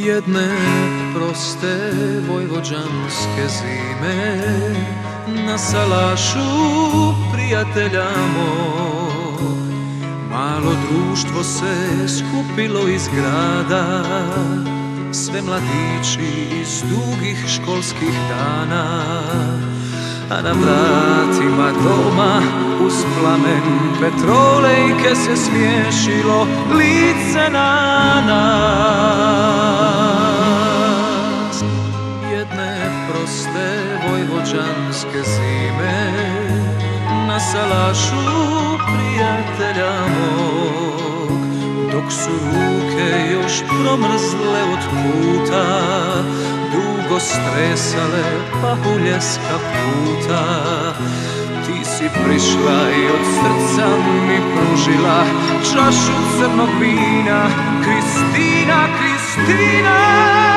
jedne proste vojvođanske zime. Na salašu prijatelja mog Malo društvo se skupilo iz grada. Sve mladići iz dugih školskih dana a na vratima doma uz plamen petrolejke se smiješilo lice na nas vojvođanske zime na salašu prijatelja mog. Dok su ruke još promrzle od puta dugo stresale pahuljeska puta. Ti si prišla i od srca mi pružila Čašu crnog vina. Kristina, Kristina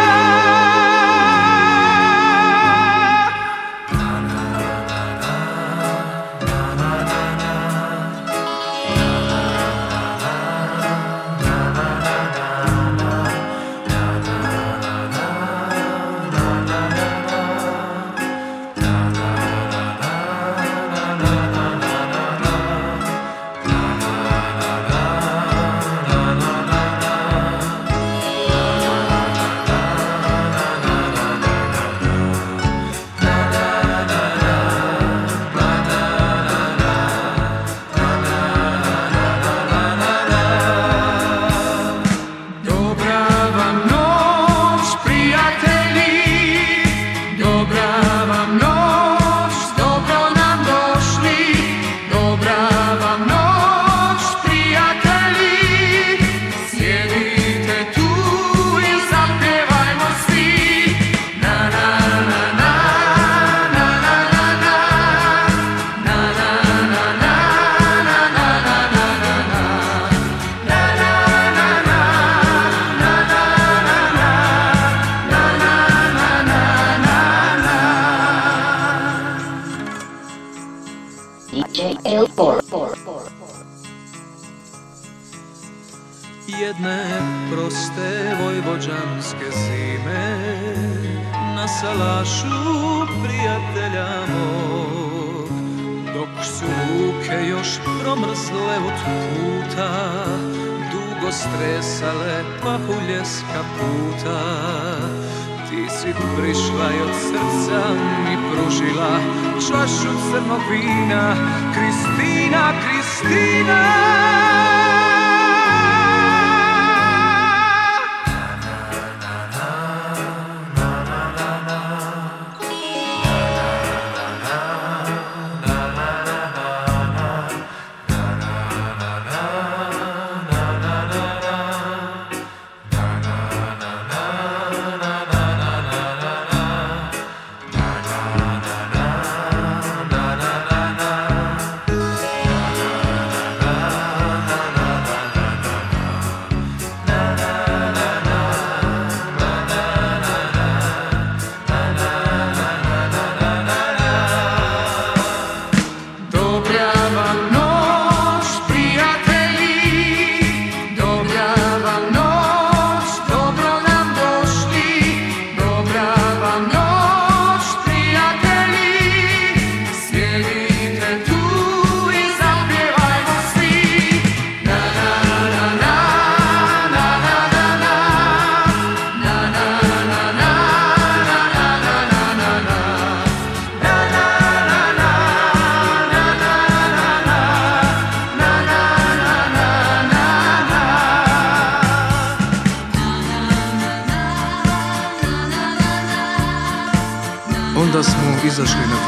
arena.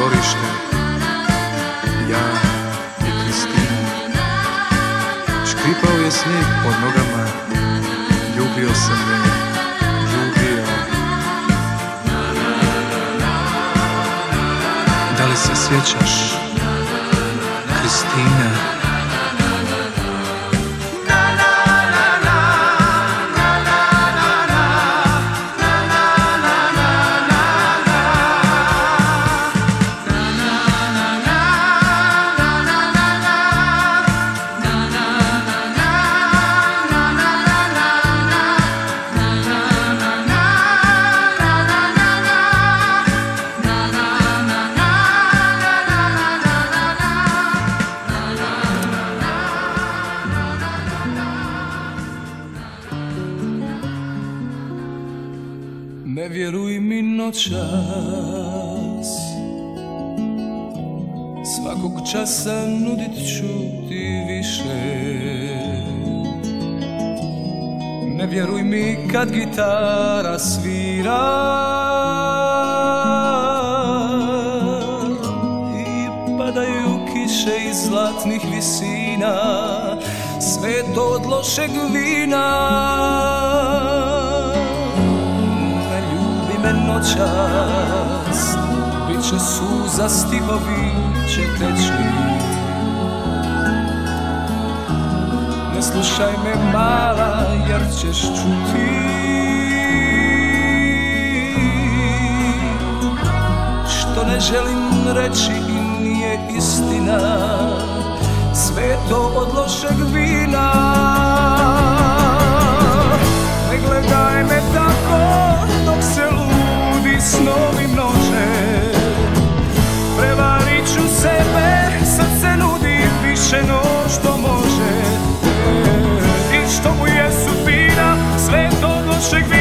dvorište. Ćeš čuti. Što ne želim reći i nije istina Sve to od lošeg vina. Ne gledaj me tako dok se ludi snovi množe Prevarit ću sebe, srce nudi više no što može. I to od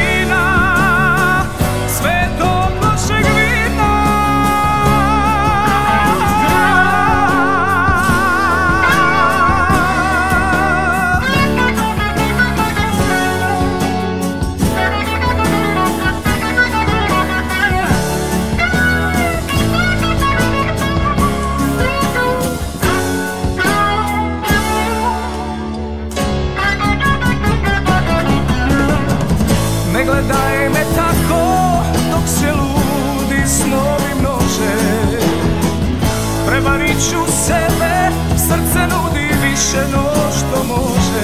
više no što može.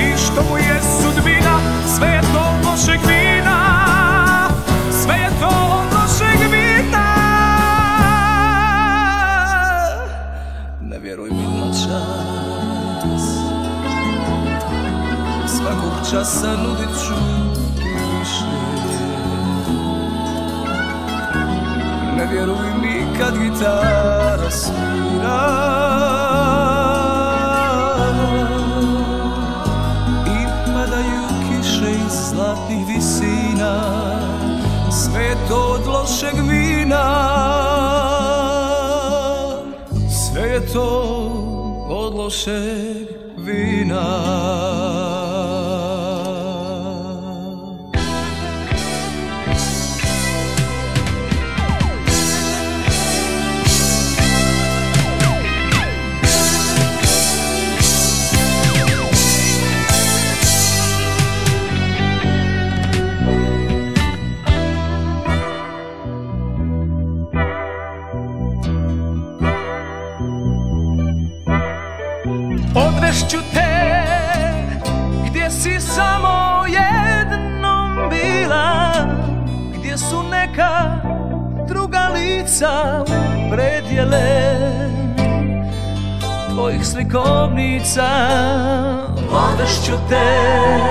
I što mu je sudbina, sve je to lošeg vina. Sve je to lošeg vina. Ne vjeruj mi noćas. Svakog časa nudit ću Ne vjeruj mi kad gitara svira to od lošeg vina slikovnica Odvešću te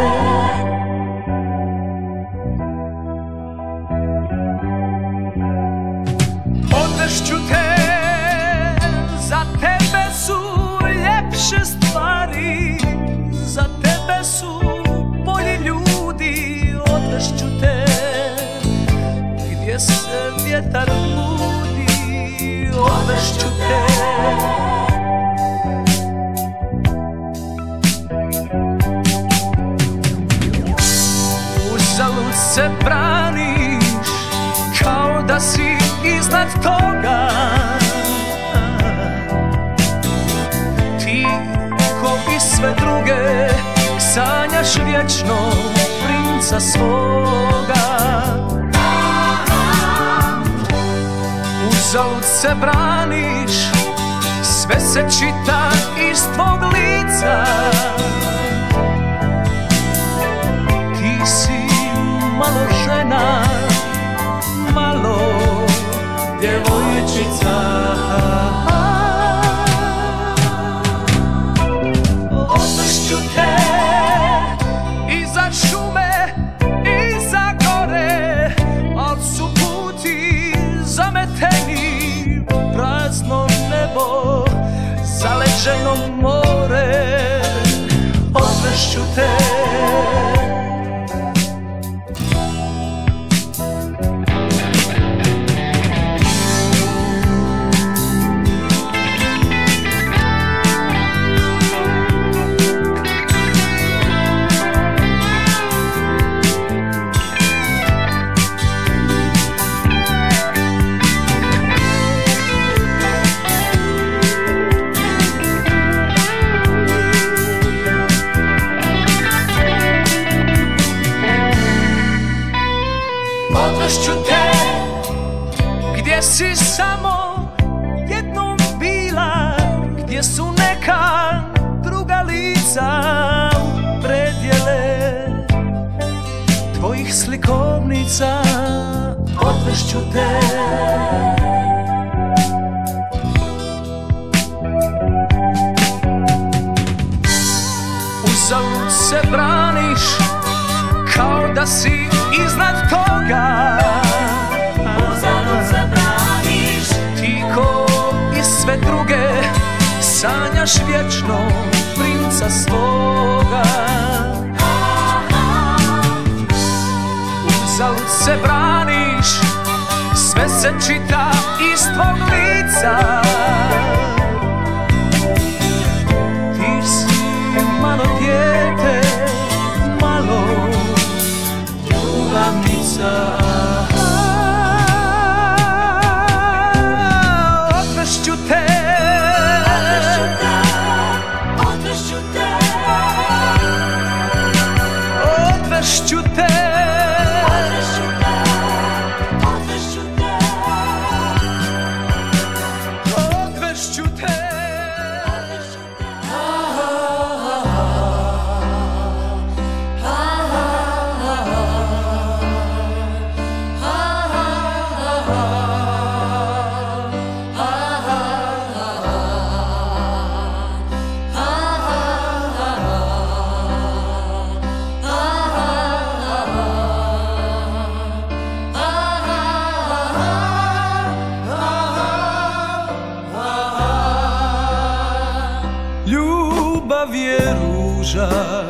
ruža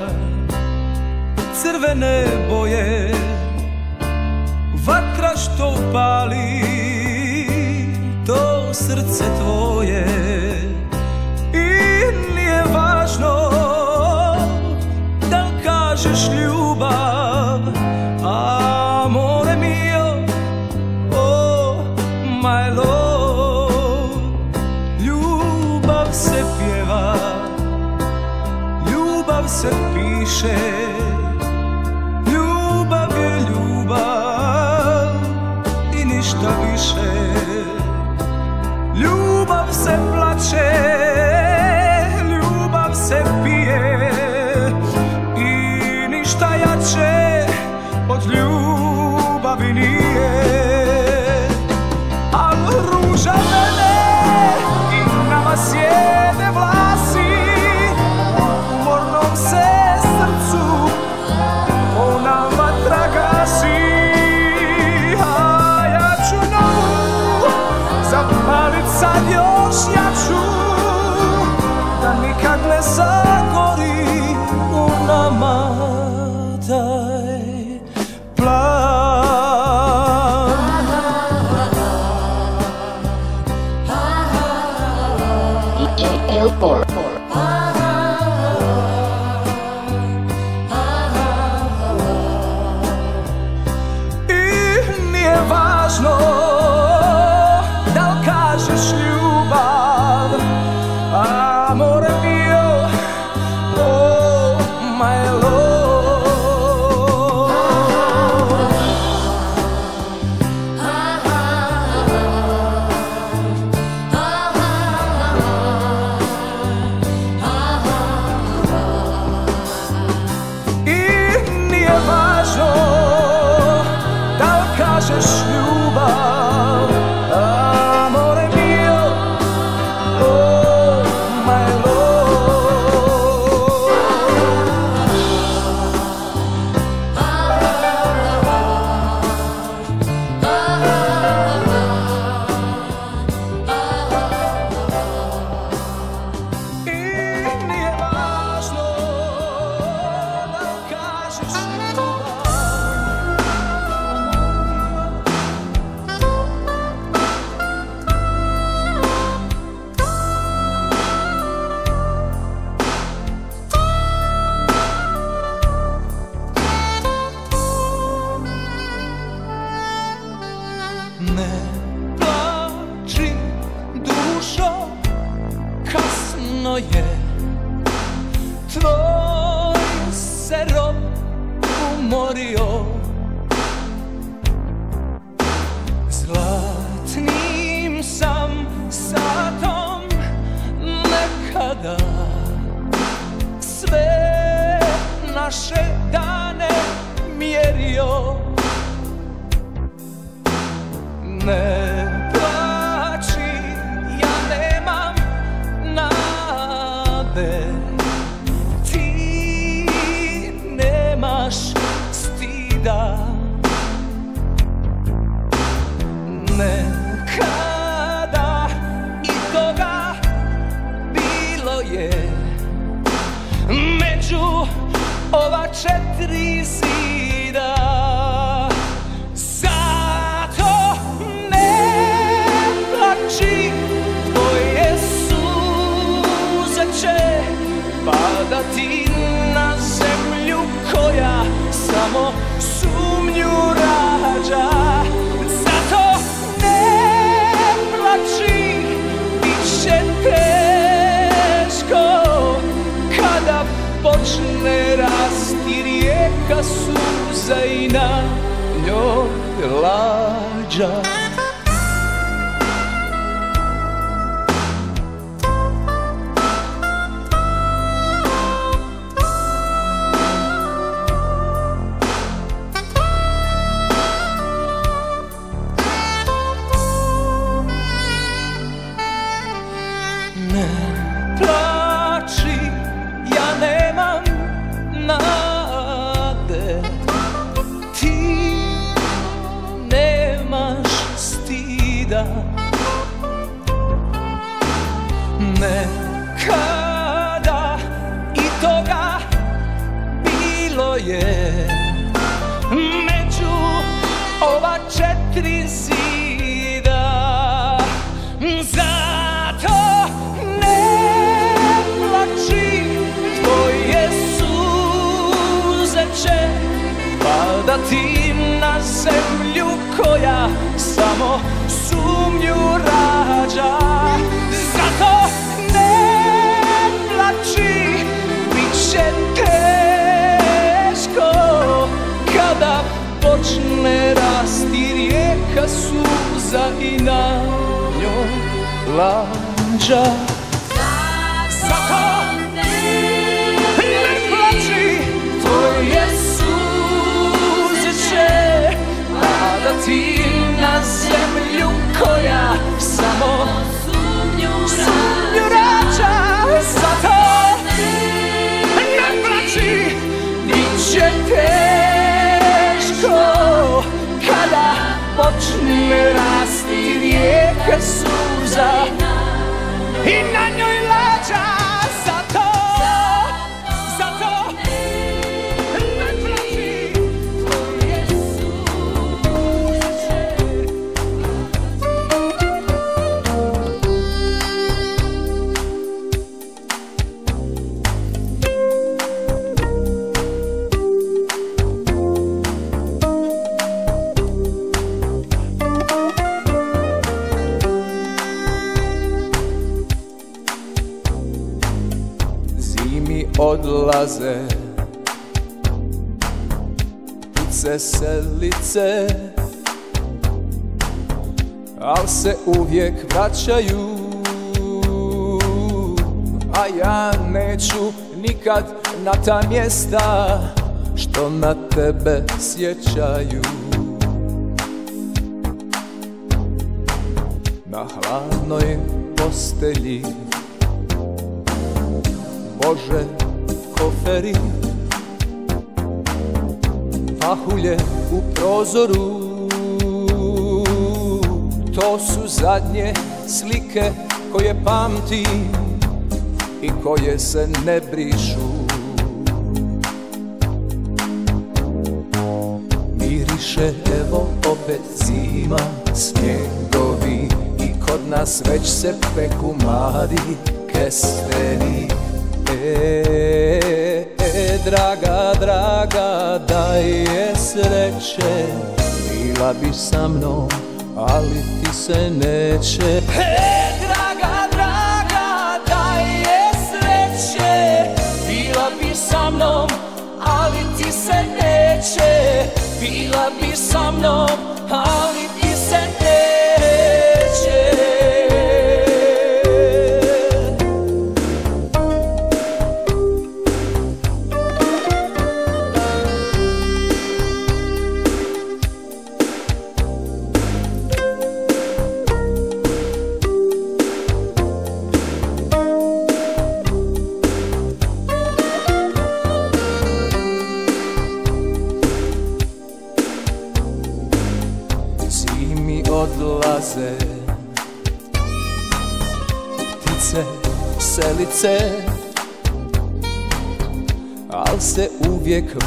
Crvene boje sé. Padati na zemlju koja samo sumnju rađa. Zato ne plači, bit će teško. Kada počne rasti rijeka suza i na njoj lađa počne rasti rijeka suza i na njoj odlaze Ptice selice Al se uvijek vraćaju. A ja neću nikad na ta mjesta Što na tebe sjećaju. Na hladnoj postelji Bože, koferi Pahulje u prozoru. To su zadnje slike koje pamtim I koje se ne brišu. Miriše evo opet zima Snjegovi i kod nas već se peku mladi kesteni E, e, draga, draga, daj je sreće. Bila bi sa mnom, ali ti se neće. E, draga, draga, daj je sreće. Bila bi sa mnom, ali ti se neće. Bila bi sa mnom, ali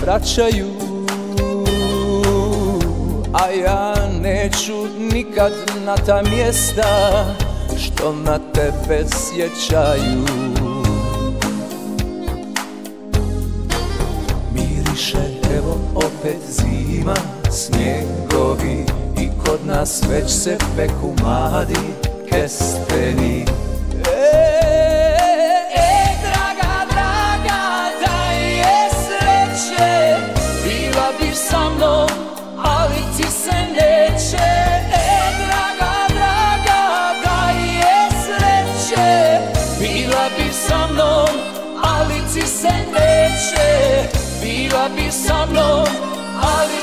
vraćaju A ja neću nikad na ta mjesta Što na tebe sjećaju. Miriše evo opet zima Snjegovi i kod nas već se peku mladi kesteni Bila bi ali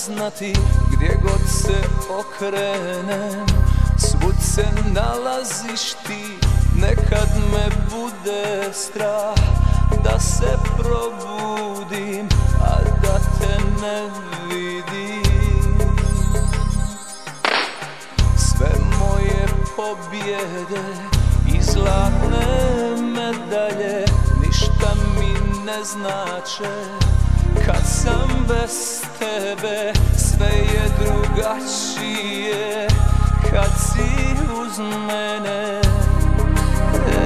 saznati Gdje god se okrenem Svud se nalaziš ti. Nekad me bude strah Da se probudim A da te ne vidim. Sve moje pobjede i zlatne medalje ništa mi ne znače. Kad sam bez tebe sve je drugačije kad si uz mene. E,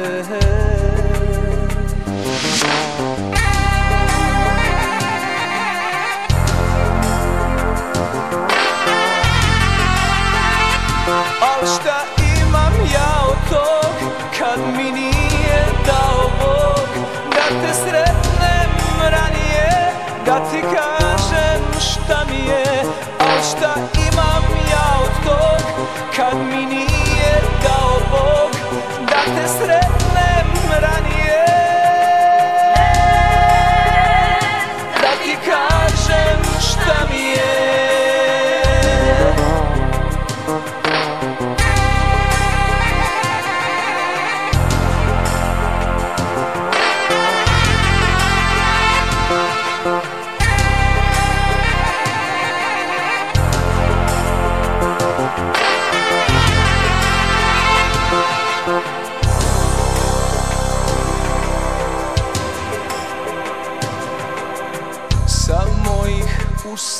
e, ti kažem šta mi je Al šta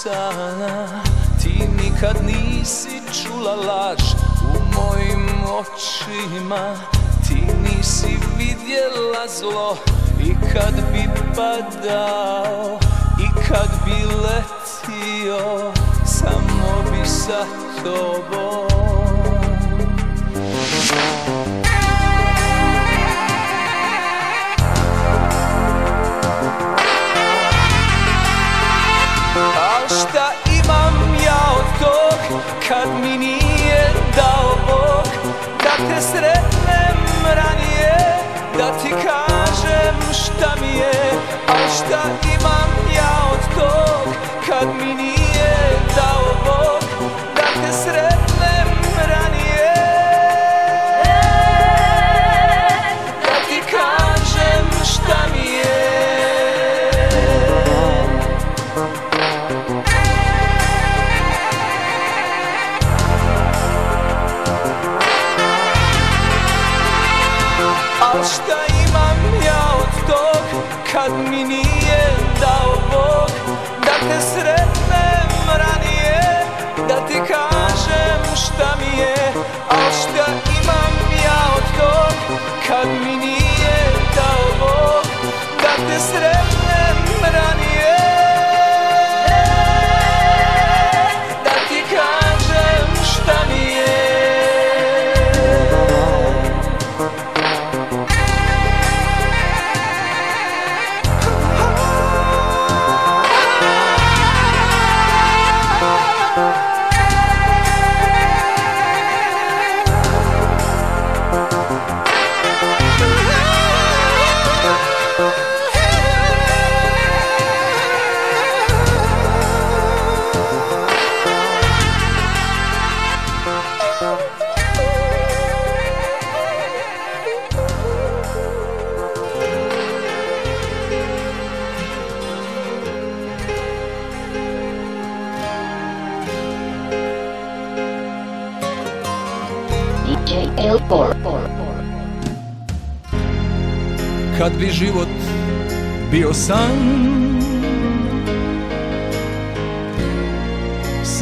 usana Ti nikad nisi čula laž u mojim očima. Ti nisi vidjela zlo i kad bi padao I kad bi letio samo bi sa tobom šta imam ja od tog kad mi nije dao Bog? Da te sretnem ranije, da ti kažem šta mi je Al šta imam ja od tog kad mi nije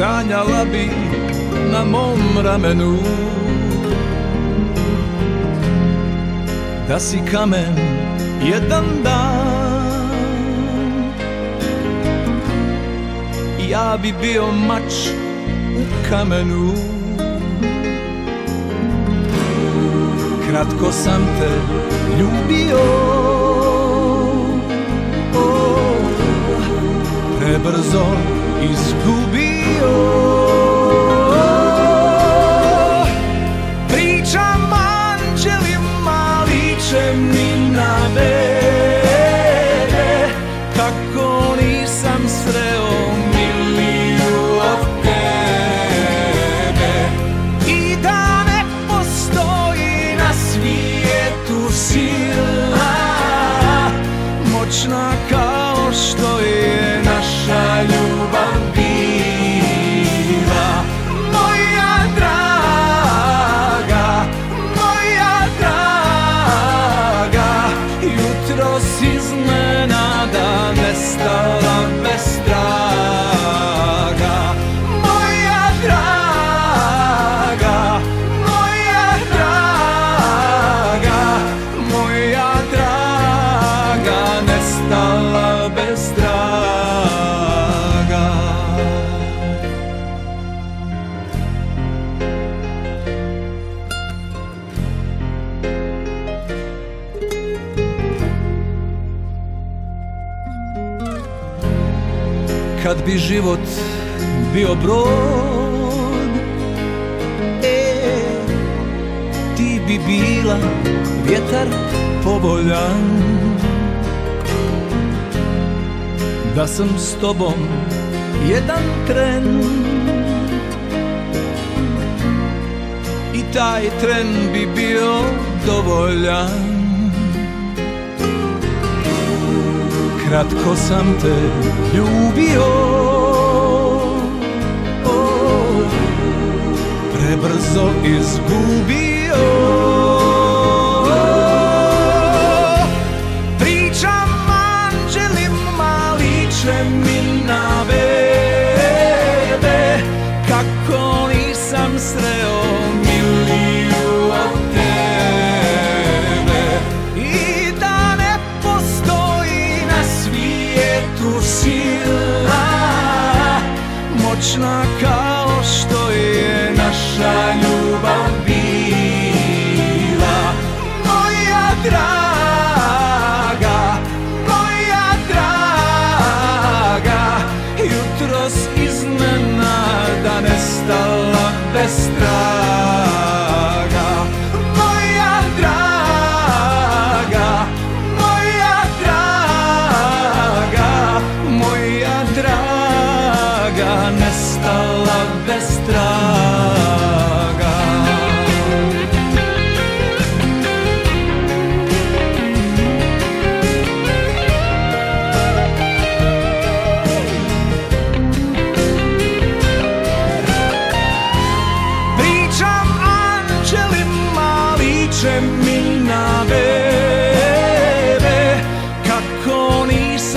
Sanjala bi na mom ramenu. Da si kamen jedan dan. Ja bi bio mač u kamenu. Kratko sam te ljubio. Prebrzo izgubio Pričam Kad bi život bio brod E, ti bi bila vjetar povoljan. Da sam s tobom jedan tren I taj tren bi bio dovoljan Kratko sam te ljubio. Prebrzo izgubio. Pričam anđelima liče mi na bebe Kako nisam sreo miliju Moćna kao što je naša ljubav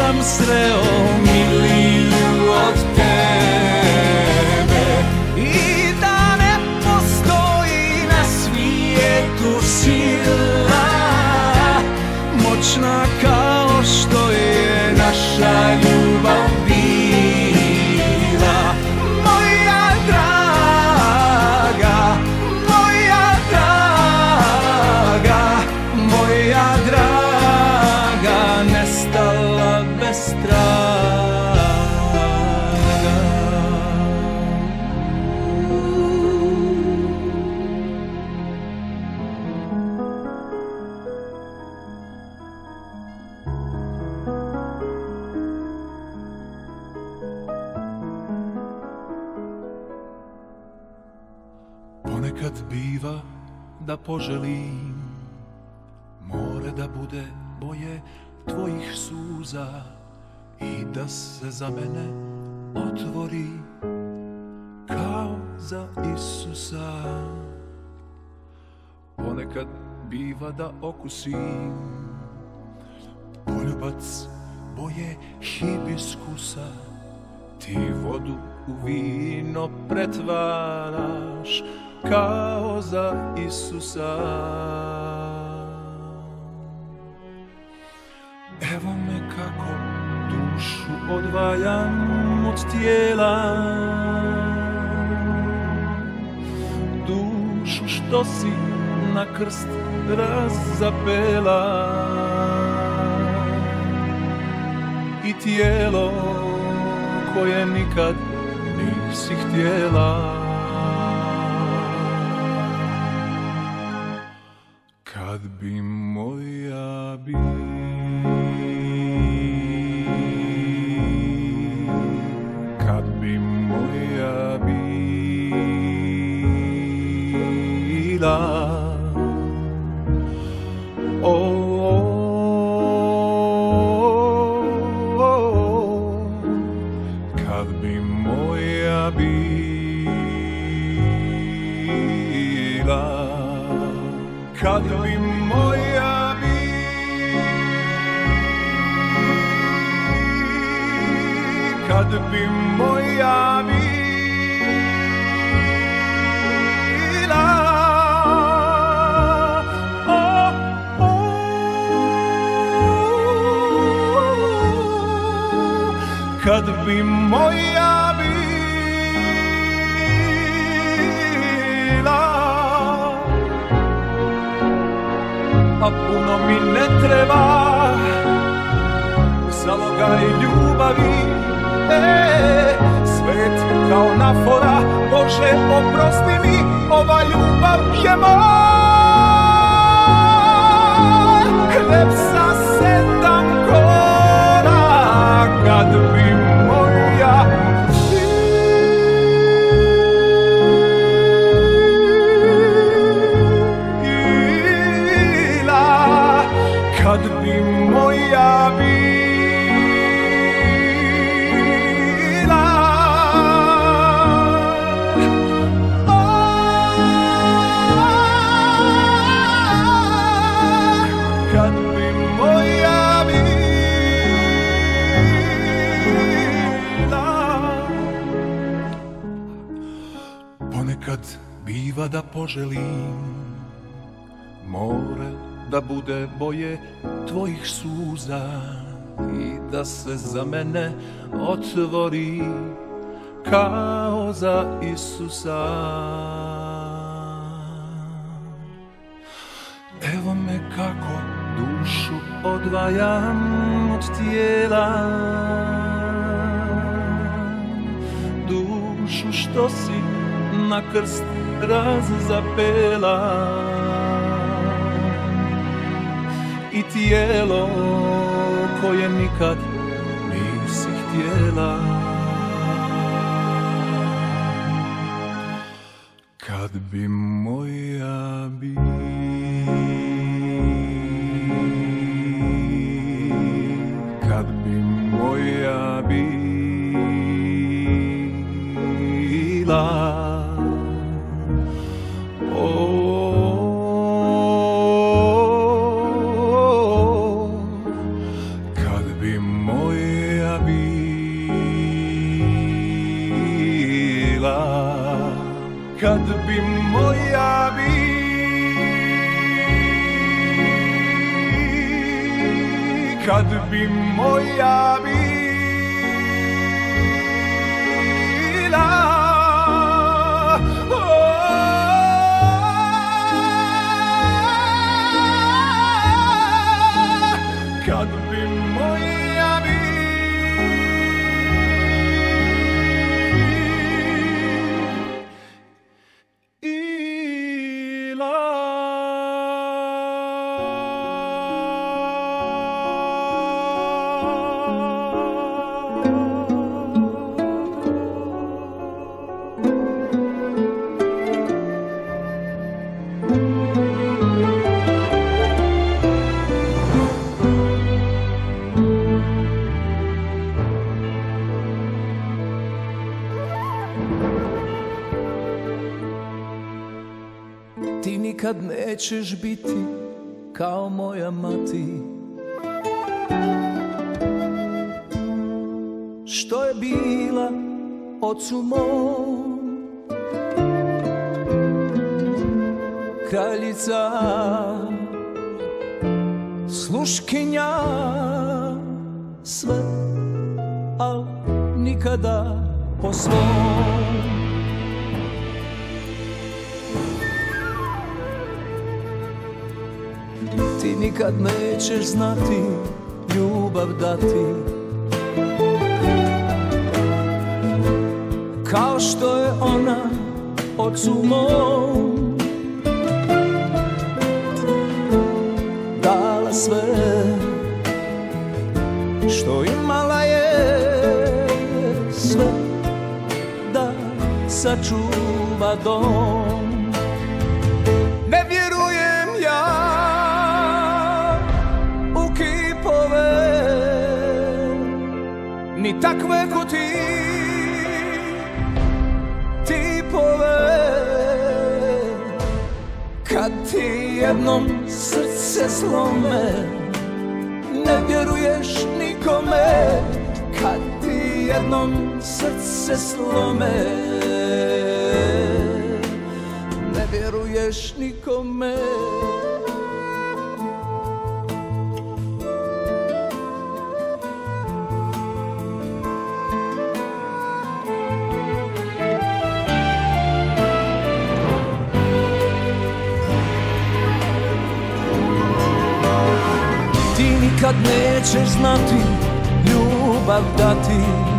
nisam sreo miliju od tebe. I da ne postoji na svijetu sila Moćna kao što je naša ljubav da poželim. More da bude boje tvojih suza I da se za mene otvori Kao za Isusa. Ponekad biva da okusim Poljubac boje hibiskusa. Ti vodu u vino pretvaraš Kao za Isusa. Evo me kako dušu odvajam od tijela. Dušu što si na krst razapela. I tijelo koje nikad nisi htjela moja bi bi moja bila O, o, Kad bi moja bila A puno mi ne treba Zalogaj ljubavi. e, Svet kao nafora Bože oprosti mi Ova ljubav je moj. Hleb sa sedam kora Kad bi poželim. More da bude boje tvojih suza I da se za mene otvori kao za Isusa. Evo me kako dušu odvajam od tijela. Dušu što si na krst razapela. I tijelo koje nikad nisi htjela. Kad bi moja bi bila Kad bi nećeš biti kao moja mati. Što je bila ocu mom Kraljica Sluškinja sve Al nikada po svom. ti nikad nećeš znati ljubav dati Kao što je ona ocu mom Dala sve što imala je sve Da sačuva dom. i takve ko ti. Tipove kad ti jednom srce slome ne vjeruješ nikome. Kad ti jednom srce slome ne vjeruješ nikome. ćeš znati ljubav dati.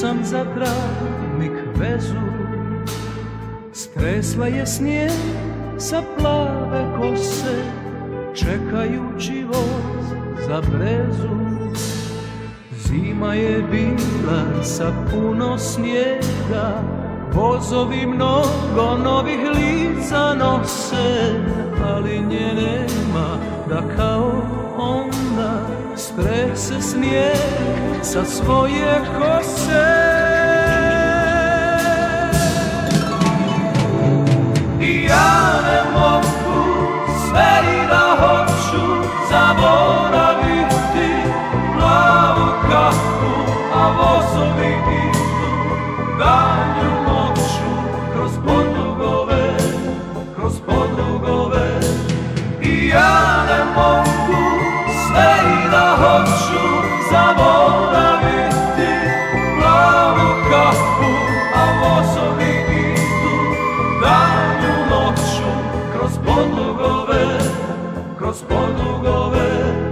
Sam za travnik vezu. Stresla je snijeg sa plave kose Čekajući voz za brezu. Zima je bila sa puno snijega Vozovi mnogo novih lica nose Ali nje nema da kao Strese snijeg sa svoje kose podlugove, kroz podlugove.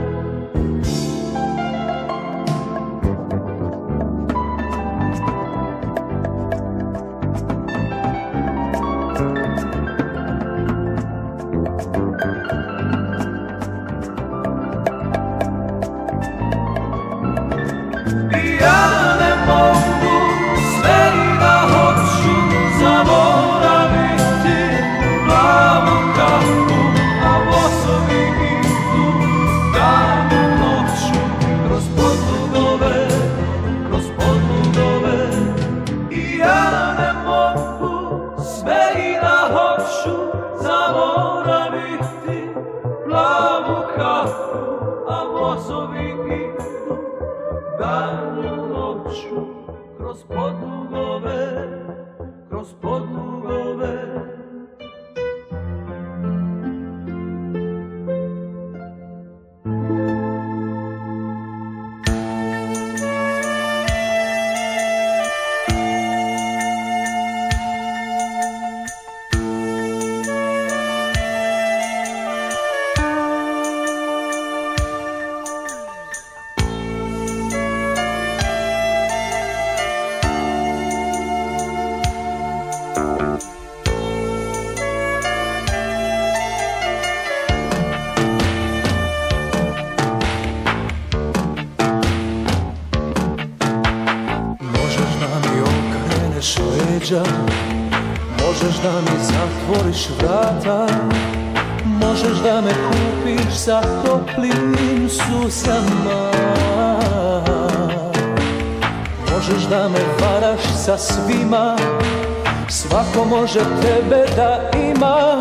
Može tebe da ima.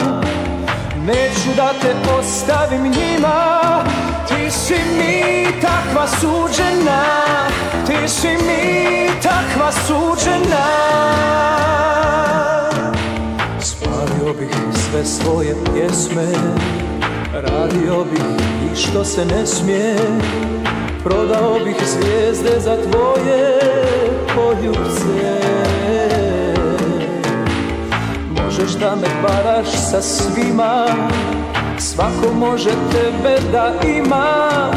Neću da te ostavim njima. Ti si mi takva suđena. Ti si mi takva suđena. Spalio bih sve svoje pjesme. Radio bih i što se ne smije. Prodao bih zvijezde za tvoje poljubce Možeš da me varaš sa svima Svako može tebe da ima.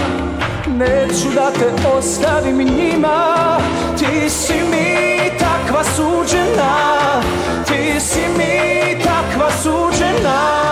Neću da te ostavim njima Ti si mi takva suđena Ti si mi takva suđena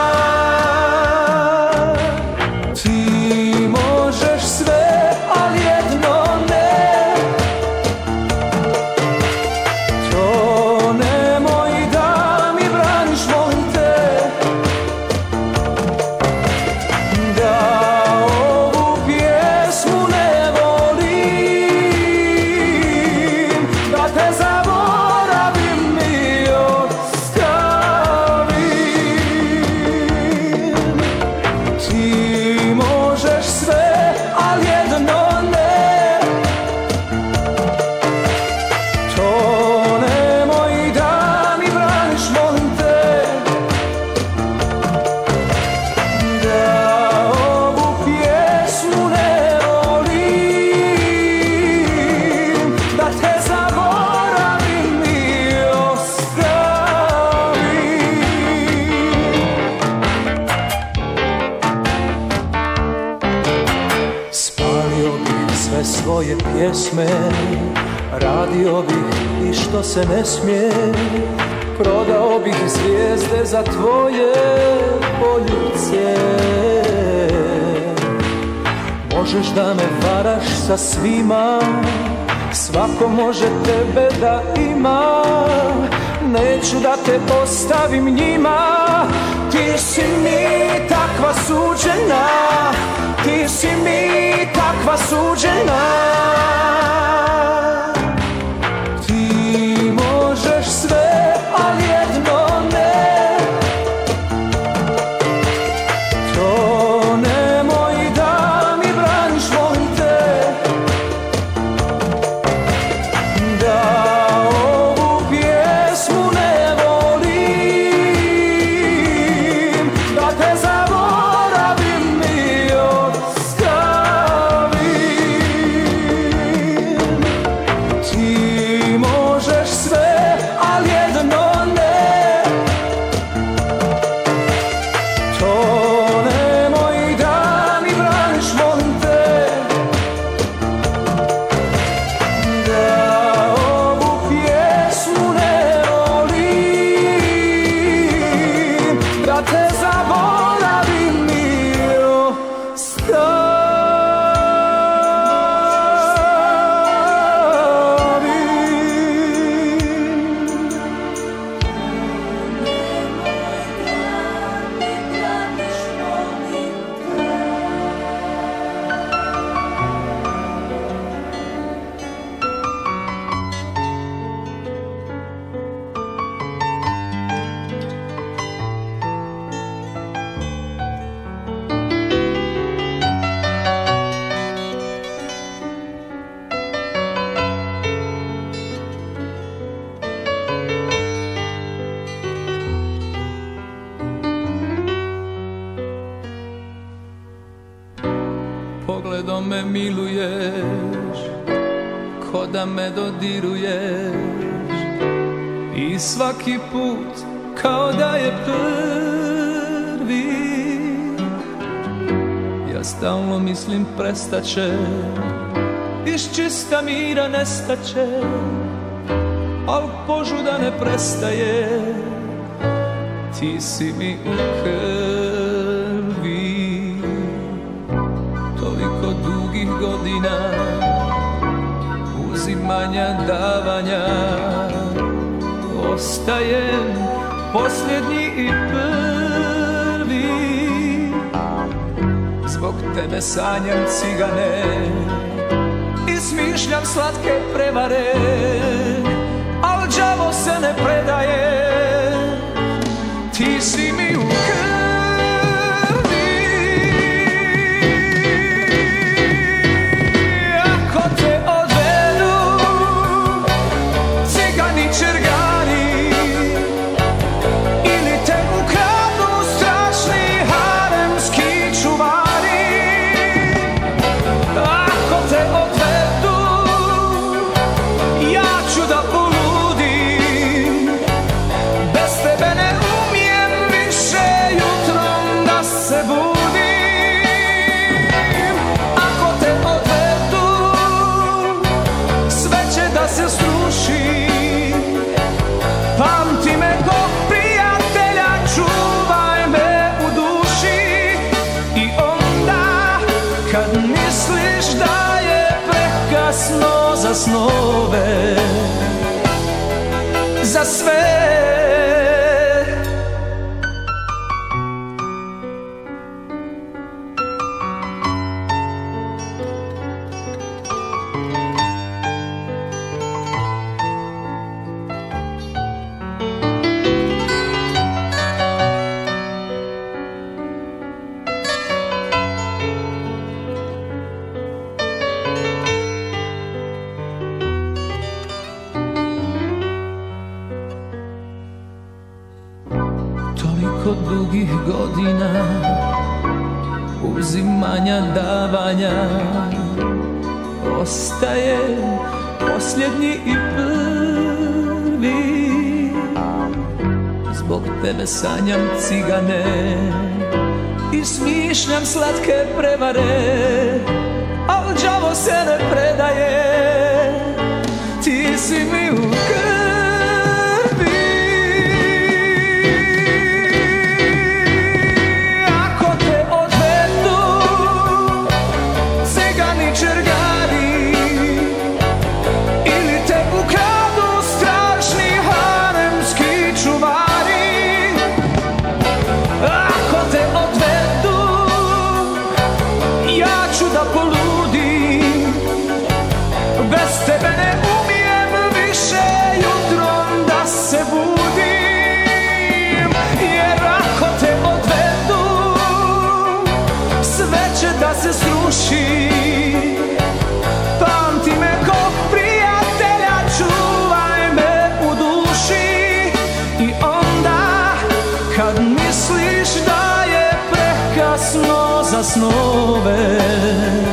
se ne smije. Prodao bih zvijezde za tvoje poljubce. Možeš da me varaš sa svima Svako može tebe da ima. Neću da te ostavim njima. Ti si mi takva suđena Ti si mi takva suđena prestaće Iz čista mira nestaće Al požuda ne prestaje. Ti si mi u krvi. Toliko dugih godina Uzimanja, davanja Ostajem posljednji i prvi Zbog tebe sanjam cigane I smišljam slatke prevare Al đavo se ne predaje. Ti si Over. Toliko dugih godina Uzimanja, davanja Ostaje posljednji i prvi. Zbog tebe sanjam cigane I smišljam slatke prevare Al đavo se ne predaje. Ti si mi u krvi snowy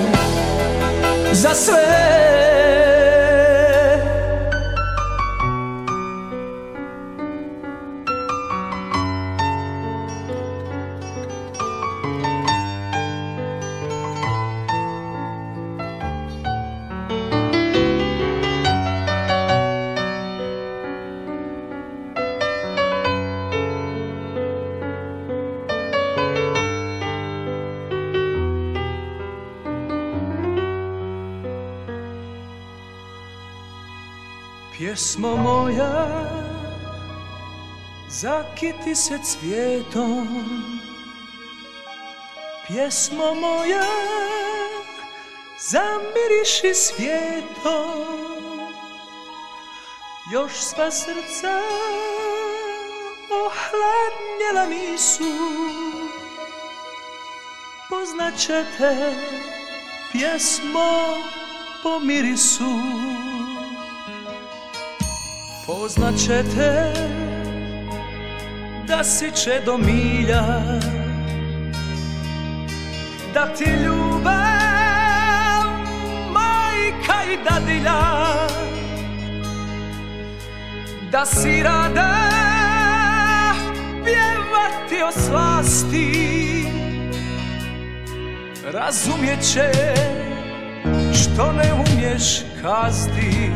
Zakiti se cvijetom. Pjesmo moja Zamiriši svijetom. Još sva srca Ohladnjela nisu Poznaćete Pjesmo po mirisu. Poznat ćete da si čedo milja Da ti ljubav majka i dadilja Da si rada pjevati o slasti Razumjet će što ne umješ kazati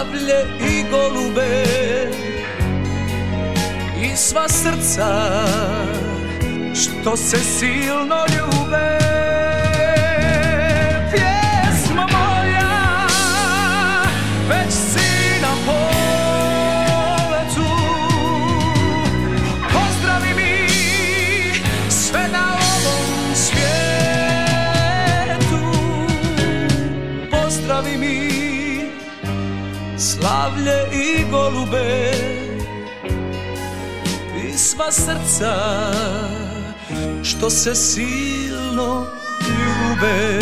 slavlje i golube. I sva srca što se silno ljube slavlje i golube. I sva srca što se silno ljube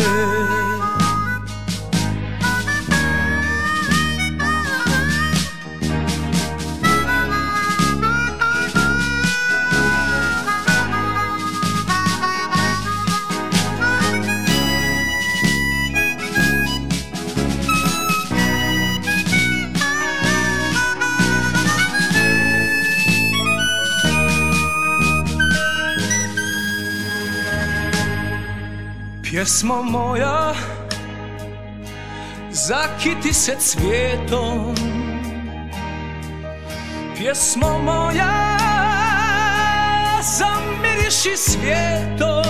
Pjesmo moja Zakiti se cvijetom. Pjesmo moja Zamiriši svijetom.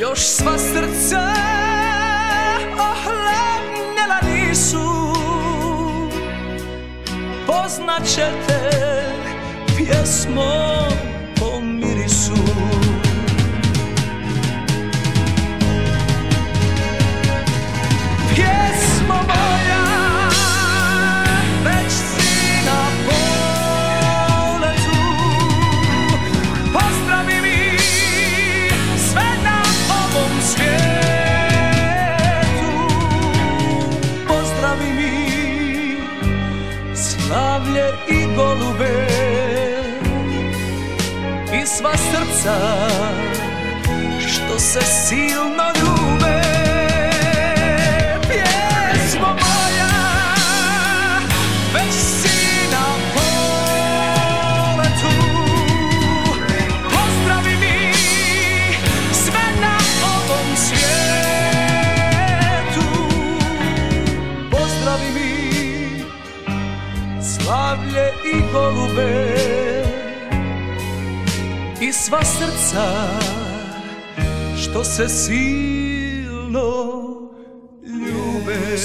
Još sva srca Ohladnjela nisu. Poznaćete Pjesmo golube i sva srca što se silno ljubi. golube i sva srca što se silno ljube.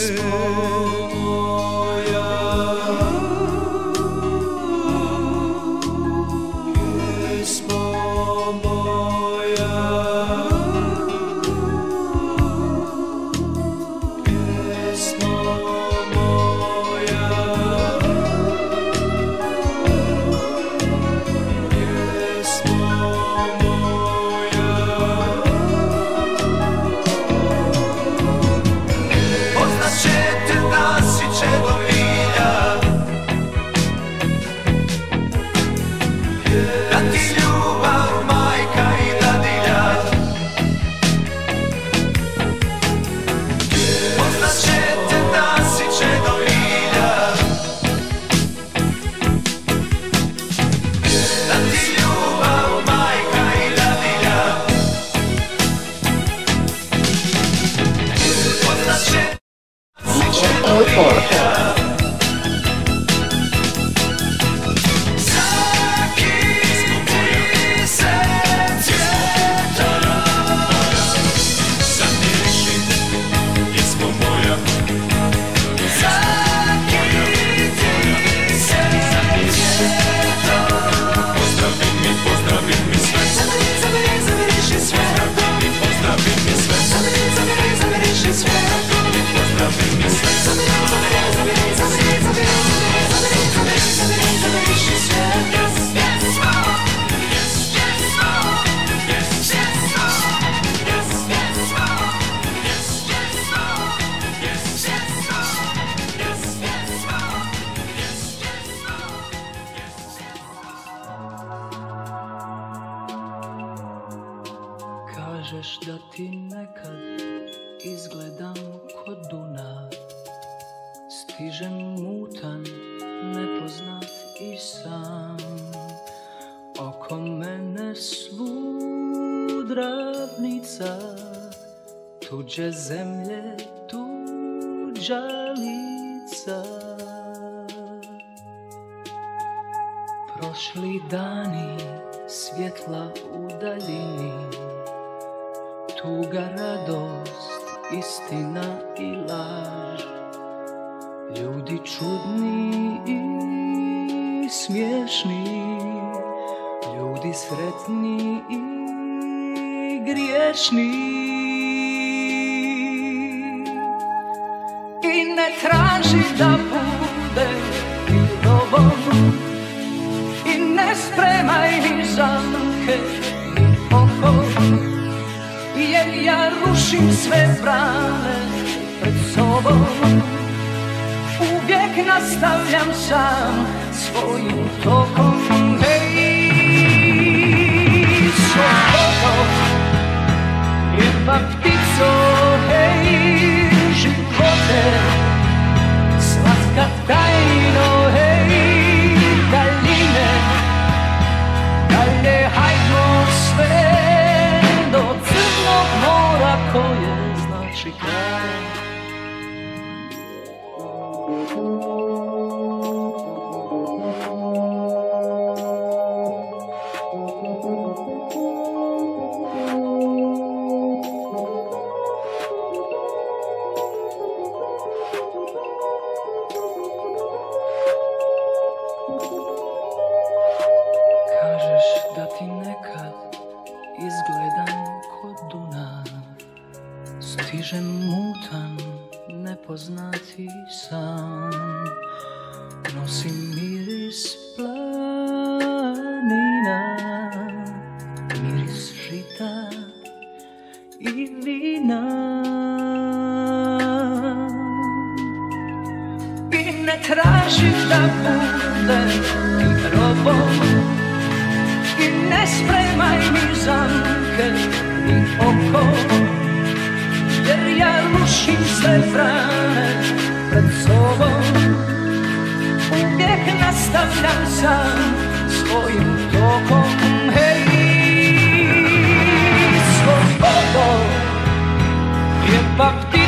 small dani svjetla u daljini. Tuga, radost, istina i laž. Ljudi čudni i smješni Ljudi sretni i griješni. I ne traži da budu Rzucił swe bramy przed sobą. Ubieg nastawiam sam swoim tokom Hej, słowo, sobotą, nieba ptico Hej, żywotem, sladka ta siwce franek przed sobą. Niech nastawiam sam swoim tokom. Hej, swobodą, je papki.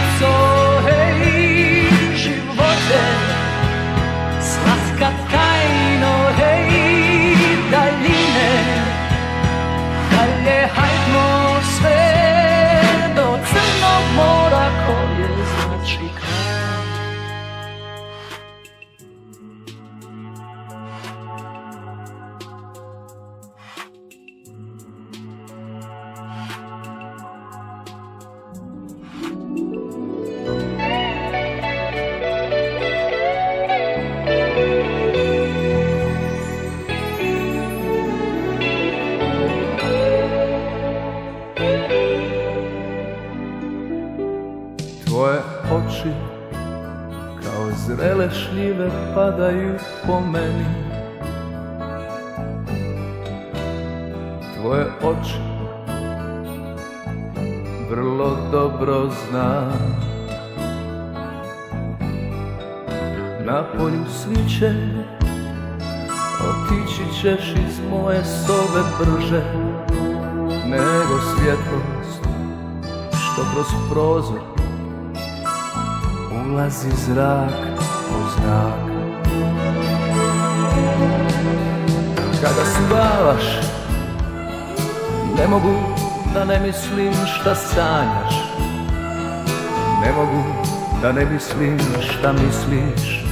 Znam Na polju sviće otići ćeš iz moje sobe brže nego svjetlost što kroz prozor ulazi zrak u zrak. Kada spavaš ne mogu da ne mislim šta sanjaš Ne mogu da ne mislim šta misliš.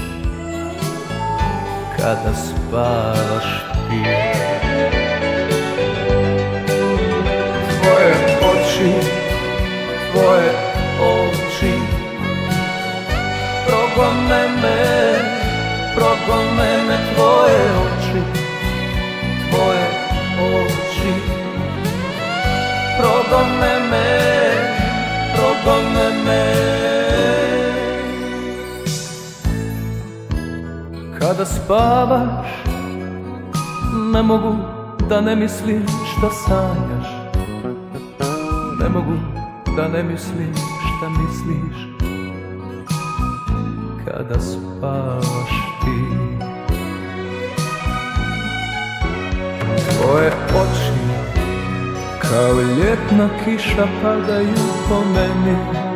Kada spavaš ti. Tvoje oči, tvoje oči progone me, progone me tvoje oči, spavaš, ne mogu da ne mislim šta sanjaš. Ne mogu da ne mislim šta misliš. Kada spavaš ti. Tvoje oči kao ljetna kiša padaju po meni